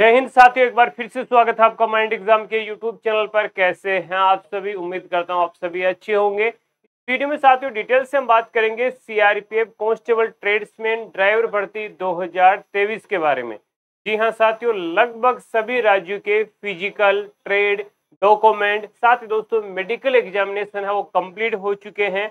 जय हिंद साथियों, एक बार फिर से स्वागत है आपका माइंड एग्ज़ाम के यूट्यूब चैनल पर। कैसे हैं आप सभी? उम्मीद करता हूँ आप सभी अच्छे होंगे। वीडियो में साथियों डिटेल से हम बात करेंगे सीआरपीएफ कांस्टेबल ट्रेड्समैन ड्राइवर भर्ती 2023 के बारे में। जी हाँ साथियों, लगभग सभी राज्यों के फ़िज़िकल ट्रेड डॉक्यूमेंट साथ ही दोस्तों मेडिकल एग्जामिनेशन है, वो कंप्लीट हो चुके हैं।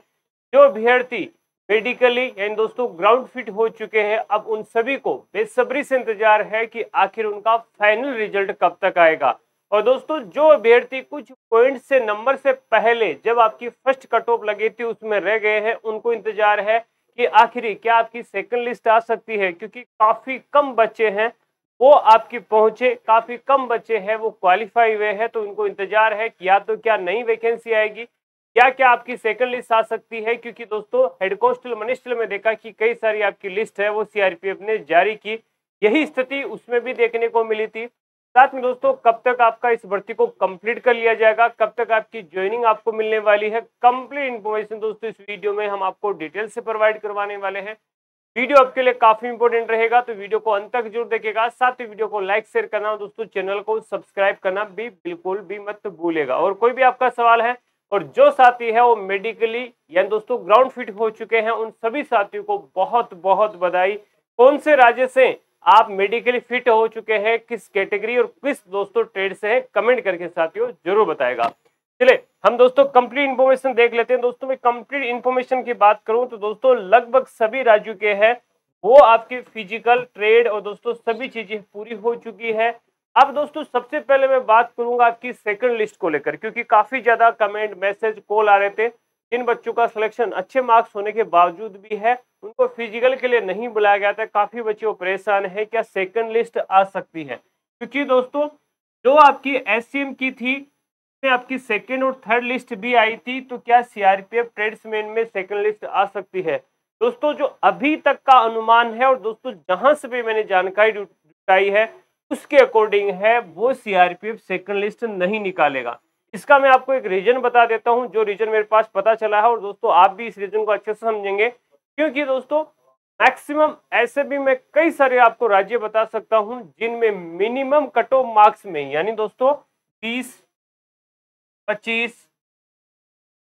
जो अभ्यर्थी मेडिकली यानी दोस्तों ग्राउंड फिट हो चुके हैं। अब उन सभी को बेसब्री से इंतज़ार है कि आखिर उनका फाइनल रिज़ल्ट कब तक आएगा। और दोस्तों, जो अभ्यर्थी कुछ पॉइंट से नंबर से पहले जब आपकी फ़र्स्ट कट ऑफ़ लगी थी, उसमें रह गए हैं, उनको इंतज़ार है कि आखिर क्या आपकी सेकंड लिस्ट आ सकती है, क्योंकि काफ़ी कम बच्चे हैं, वो आपकी पहुँचे, काफ़ी कम बच्चे हैं, वो क्वालिफाई हुए हैं तो उनको इंतज़ार है कि या तो क्या नई वैकेंसी आएगी क्या क्या आपकी सेकंड लिस्ट आ सकती है? क्योंकि दोस्तों हेड कॉन्स्टल मनिस्टल में देखा कि कई सारी आपकी लिस्ट है, वो सीआरपीएफ ने जारी की। यही स्थिति उसमें भी देखने को मिली थी। साथ में दोस्तों, कब तक आपका इस भर्ती को कंप्लीट कर लिया जाएगा? कब तक आपकी ज्वाइनिंग आपको मिलने वाली है? कंप्लीट इन्फॉर्मेशन दोस्तों, इस वीडियो में हम आपको डिटेल से प्रोवाइड करवाने वाले हैं। वीडियो आपके लिए काफ़ी इंपॉर्टेंट रहेगा तो वीडियो को अंत तक ज़रूर देखेगा साथ ही वीडियो को लाइक शेयर करना, दोस्तों चैनल को सब्सक्राइब करना भी बिल्कुल भी मत भूलेगा और कोई भी आपका सवाल है और जो साथी है वो मेडिकली यानी दोस्तों ग्राउंड फिट हो चुके हैं, उन सभी साथियों को बहुत बहुत बधाई। कौन से राज्य से आप मेडिकली फिट हो चुके हैं, किस कैटेगरी और किस दोस्तों ट्रेड से हैं कमेंट करके साथियों ज़रूर बताएगा। चले हम दोस्तों कंप्लीट इन्फॉर्मेशन देख लेते हैं। दोस्तों, मैं कंप्लीट इन्फॉर्मेशन की बात करूँ तो दोस्तों लगभग सभी राज्यों के हैं, वो आपके फ़िज़िकल ट्रेड और दोस्तों सभी चीज़ें पूरी हो चुकी है। अब दोस्तों, सबसे पहले मैं बात करूँगा आपकी सेकंड लिस्ट को लेकर, क्योंकि काफ़ी ज़्यादा कमेंट मैसेज कॉल आ रहे थे। जिन बच्चों का सिलेक्शन अच्छे मार्क्स होने के बावजूद भी है, उनको फ़िज़िकल के लिए नहीं बुलाया गया था। काफ़ी बच्चे परेशान है क्या सेकंड लिस्ट आ सकती है। क्योंकि दोस्तों, जो आपकी एससीएम की थी में आपकी सेकेंड और थर्ड लिस्ट भी आई थी तो क्या सीआरपीएफ ट्रेड्समैन में सेकंड लिस्ट आ सकती है? दोस्तों, जो अभी तक का अनुमान है, और दोस्तों, जहाँ से भी मैंने जानकारी जुटाई है उसके अकॉर्डिंग है, वो सीआरपीएफ सेकंड लिस्ट नहीं निकालेगा। इसका मैं आपको एक रीजन बता देता हूँ, जो रीजन मेरे पास पता चला है, और दोस्तों, आप भी इस रीजन को अच्छे से समझेंगे। क्योंकि दोस्तों मैक्सिमम ऐसे भी मैं कई सारे आपको राज्य बता सकता हूँ, जिनमें मिनिमम कट ऑफ़ मार्क्स में, यानी दोस्तों, बीस, पच्चीस,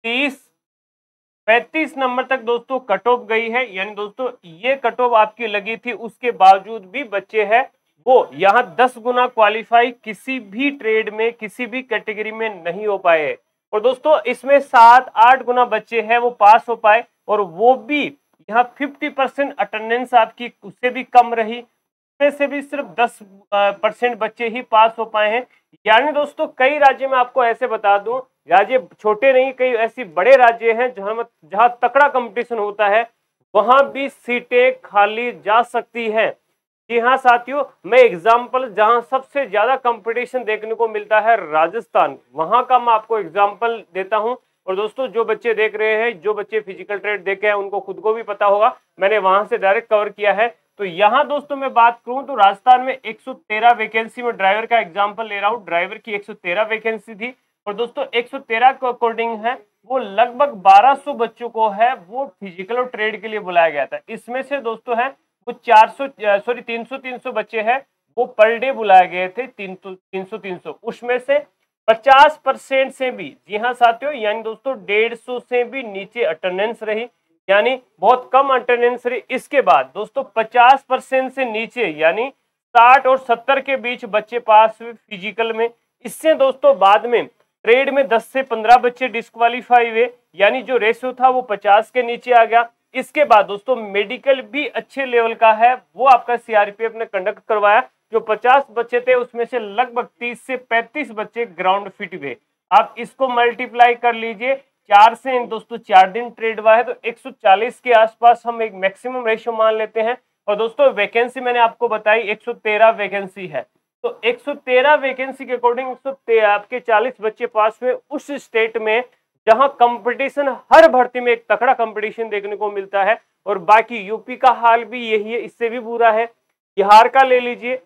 तीस, पैंतीस नंबर तक दोस्तों कट ऑफ़ गई है। यानी दोस्तों, ये कट ऑफ़ आपकी लगी थी, उसके बावजूद भी बच्चे हैं वो यहाँ दस गुना क्वालिफाई किसी भी ट्रेड में, किसी भी कैटेगरी में नहीं हो पाए। और दोस्तों, इसमें सात, आठ गुना बच्चे हैं, वो पास हो पाए, और वो भी यहाँ फिफ्टी परसेंट अटेंडेंस आपकी उससे भी कम रही। उसमें से भी सिर्फ़ दस परसेंट बच्चे ही पास हो पाए हैं। यानी दोस्तों, कई राज्य में आपको ऐसे बता दूँ, राज्य छोटे नहीं, कई ऐसी बड़े राज्य हैं जहाँ जहाँ तकड़ा कंपटीशन होता है, वहाँ भी सीटें खाली जा सकती हैं। जी हाँ साथियों, मैं एग्ज़ाम्पल जहाँ सबसे ज़्यादा कंपटीशन देखने को मिलता है राजस्थान, वहाँ का मैं आपको एग्ज़ाम्पल देता हूँ। और दोस्तों, जो बच्चे देख रहे हैं, जो बच्चे फ़िज़िकल ट्रेड देखे हैं, उनको खुद को भी पता होगा, मैंने वहाँ से डायरेक्ट कवर किया है। तो यहाँ दोस्तों, मैं बात करूँ तो राजस्थान में 113 वैकेंसी में ड्राइवर का एग्ज़ाम्पल ले रहा हूँ। ड्राइवर की 113 वैकेंसी थी। और दोस्तों 113 के अकॉर्डिंग है, वो लगभग 1200 बच्चों को है, वो फ़िज़िकल और ट्रेड के लिए बुलाया गया था। इसमें से दोस्तों है वो 400 सॉरी 300 300 बच्चे हैं, वो पर डे बुलाए गए थे तीन तीन सौ तीन सौ। उसमें से 50 परसेंट से भी, जी हाँ साथियों, यानी दोस्तों, डेढ़ सौ से भी नीचे अटेंडेंस रही। यानी बहुत कम अटेंडेंस रही। इसके बाद दोस्तों 50 परसेंट से नीचे, यानी 60 और 70 के बीच बच्चे पास हुए फ़िज़िकल में। इससे दोस्तों, बाद में ट्रेड में 10 से 15 बच्चे डिस्कालीफाई हुए। यानी जो रेशियो था, वो 50 के नीचे आ गया। इसके बाद दोस्तों मेडिकल भी अच्छे लेवल का है। वो आपका सीआरपीएफ ने कंडक्ट करवाया, जो 50 बच्चे थे, उसमें से लगभग 30 से 35 बच्चे ग्राउंड फिट हुए। आप इसको मल्टीप्लाई कर लीजिए, चार से दोस्तों चार दिन ट्रेड हुआ है तो 140 के आसपास हम एक मैक्सिमम रेशियो मान लेते हैं। और दोस्तों वैकेंसी मैंने आपको बताई 113 वैकेंसी है। तो 113 वैकेंसी के अकॉर्डिंग आपके 40 बच्चे पास हुए, उस स्टेट में जहाँ कंपटीशन हर भर्ती में एक तकड़ा कंपटीशन देखने को मिलता है और बाकी यूपी का हाल भी यही है, इससे भी बुरा है। बिहार का ले लीजिए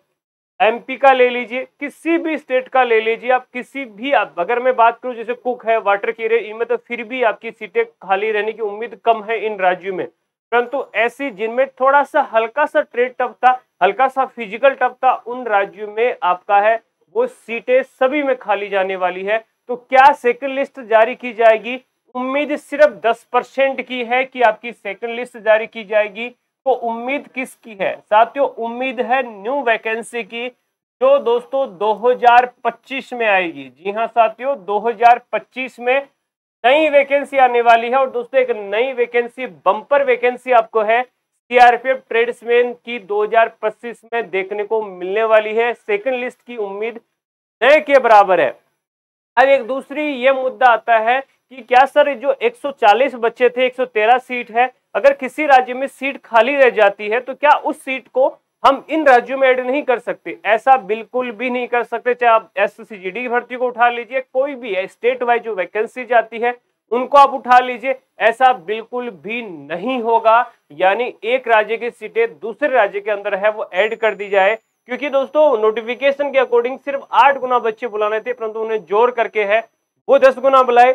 एमपी का ले लीजिए, किसी भी स्टेट का ले लीजिए, आप किसी भी, आप अगर मैं बात करूँ, जैसे कुक है वाटर की इनमें तो फिर भी आपकी सीटें खाली रहने की उम्मीद कम है इन राज्यों में। परंतु ऐसी जिनमें थोड़ा सा हल्का सा ट्रेड टफ था हल्का सा फ़िज़िकल टफ था, उन राज्यों में आपका है, वो सीटें सभी में खाली जाने वाली है। तो क्या सेकंड लिस्ट जारी की जाएगी? उम्मीद सिर्फ़ 10 परसेंट की है कि आपकी सेकंड लिस्ट जारी की जाएगी। तो उम्मीद किसकी है? साथियों, उम्मीद है न्यू वैकेंसी की, जो दोस्तों 2025 में आएगी। जी हाँ साथियों 2025 में नई वैकेंसी आने वाली है और दोस्तों एक नई वैकेंसी बम्पर वैकेंसी आपको है। सीआरपीएफ ट्रेड्समैन की 2025 में देखने को मिलने वाली है। सेकंड लिस्ट की उम्मीद नए के बराबर है। अब एक दूसरी ये मुद्दा आता है कि क्या सर जो 140 बच्चे थे 113 सीट है, अगर किसी राज्य में सीट खाली रह जाती है तो क्या उस सीट को हम इन राज्यों में ऐड नहीं कर सकते? ऐसा बिल्कुल भी नहीं कर सकते। चाहे आप एस सी की भर्ती को उठा लीजिए, कोई भी है स्टेट वाइज जो वैकेंसी जाती है, उनको आप उठा लीजिए। ऐसा बिल्कुल भी नहीं होगा। यानी एक राज्य की सीटें दूसरे राज्य के अंदर है, वो ऐड कर दी जाए। क्योंकि दोस्तों नोटिफिकेशन के अकॉर्डिंग सिर्फ़ आठ गुना बच्चे बुलाने थे, परंतु उन्हें ज़ोर करके है, वो दस गुना बुलाए।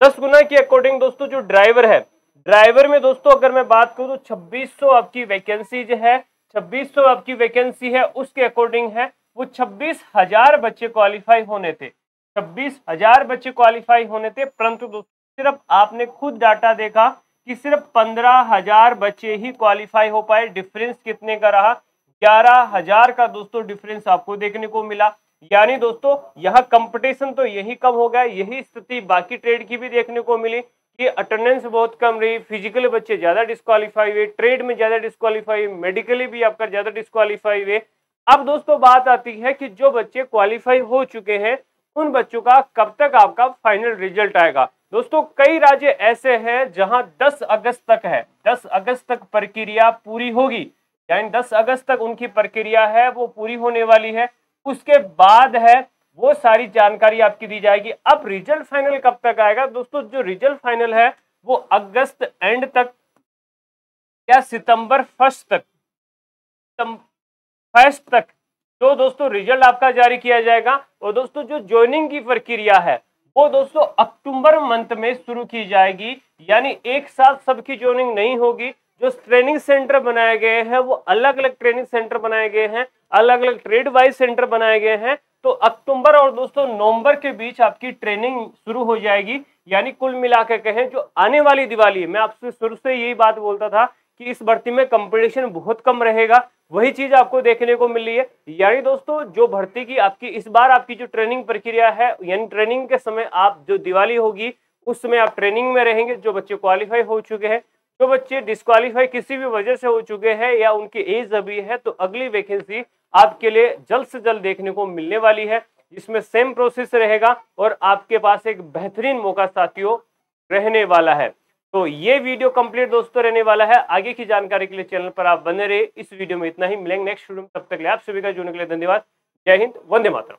दस गुना के अकॉर्डिंग दोस्तों, जो ड्राइवर है ड्राइवर में दोस्तों, अगर मैं बात करूँ तो 2600 आपकी वैकेंसी जो है 2600 आपकी वैकेंसी है, उसके अकॉर्डिंग है, वो छब्बीस हज़ार बच्चे क्वालिफाई होने थे। छब्बीस हज़ार बच्चे क्वालिफाई होने थे, परंतु दोस्तों, सिर्फ़ आपने खुद डाटा देखा कि सिर्फ़ पंद्रह हज़ार बच्चे ही क्वालिफाई हो पाए डिफरेंस कितने का रहा ग्यारह हज़ार का दोस्तों डिफरेंस आपको देखने को मिला। यानी दोस्तों, यहाँ कंपटीशन तो यही कम हो गया, यही स्थिति बाकी ट्रेड की भी देखने को मिली कि अटेंडेंस बहुत कम रही फिजिकली बच्चे ज़्यादा डिस्कालीफाई हुए ट्रेड में ज़्यादा डिस्कालीफाई मेडिकली भी आपका ज़्यादा डिस्कालीफाई हुए। अब दोस्तों बात आती है कि जो बच्चे क्वालिफाई हो चुके हैं, उन बच्चों का कब तक आपका फाइनल रिज़ल्ट आएगा। दोस्तों, कई राज्य ऐसे हैं जहाँ 10 अगस्त तक है 10 अगस्त तक प्रक्रिया पूरी होगी। यानी 10 अगस्त तक उनकी प्रक्रिया है, वो पूरी होने वाली है। उसके बाद है, वो सारी जानकारी आपकी दी जाएगी। अब रिज़ल्ट फाइनल कब तक आएगा? दोस्तों, जो रिज़ल्ट फाइनल है, वो अगस्त एंड तक, या सितंबर फ़र्स्ट तक फ़र्स्ट तक तो दोस्तों रिज़ल्ट आपका जारी किया जाएगा। और दोस्तों, जो ज्वाइनिंग की प्रक्रिया है, वो दोस्तों अक्टूबर मंथ में शुरू की जाएगी। यानी एक साथ सबकी ज्वाइनिंग नहीं होगी। जो ट्रेनिंग सेंटर बनाए गए हैं, वो अलग अलग ट्रेनिंग सेंटर बनाए गए हैं अलग अलग ट्रेड वाइज सेंटर बनाए गए हैं। तो अक्टूबर और दोस्तों, नवंबर के बीच आपकी ट्रेनिंग शुरू हो जाएगी। यानी कुल मिला के कहें, जो आने वाली दिवाली मैं आपसे शुरू से यही बात बोलता था कि इस भर्ती में कंपटीशन बहुत कम रहेगा। वही चीज़ आपको देखने को मिल रही है। यानी दोस्तों, जो भर्ती की आपकी, इस बार आपकी जो ट्रेनिंग प्रक्रिया है, यानी ट्रेनिंग के समय आप जो दिवाली होगी उस समय आप ट्रेनिंग में रहेंगे, जो बच्चे क्वालिफाई हो चुके हैं। जो बच्चे डिस्कालीफाई किसी भी वजह से हो चुके हैं या उनकी एज अभी है तो अगली वैकेंसी आपके लिए जल्द से जल्द देखने को मिलने वाली है। जिसमें सेम प्रोसेस रहेगा और आपके पास एक बेहतरीन मौका साथियों रहने वाला है। तो ये वीडियो कंप्लीट दोस्तों रहने वाला है। आगे की जानकारी के लिए चैनल पर आप बने रहे इस वीडियो में इतना ही। मिलेंगे नेक्स्ट वीडियो में। तब तक ले आप सभी का जुड़ने के लिए धन्यवाद। जय हिंद। वंदे मातरम।